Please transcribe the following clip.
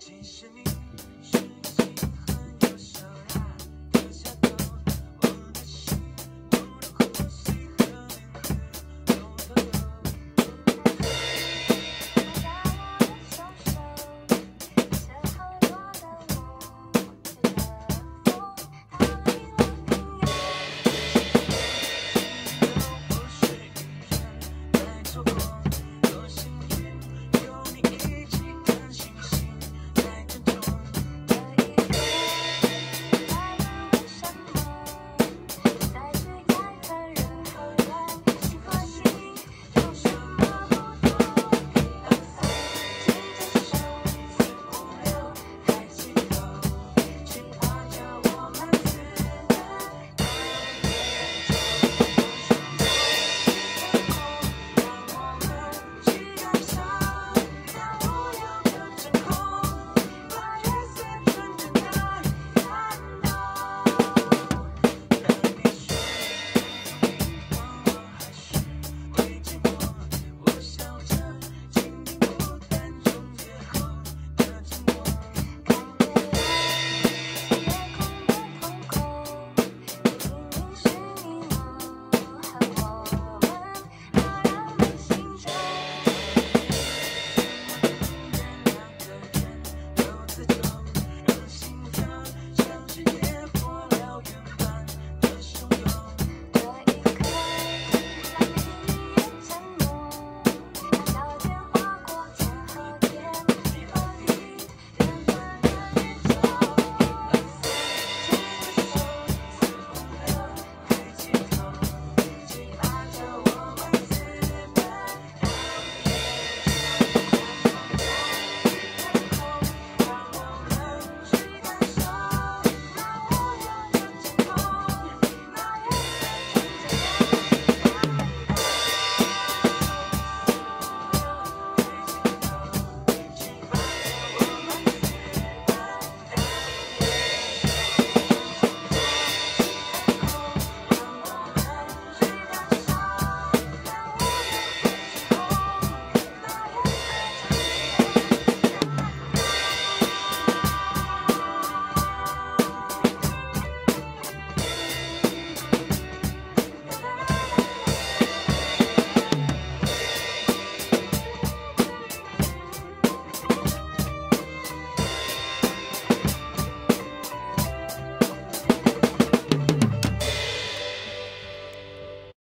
其实你是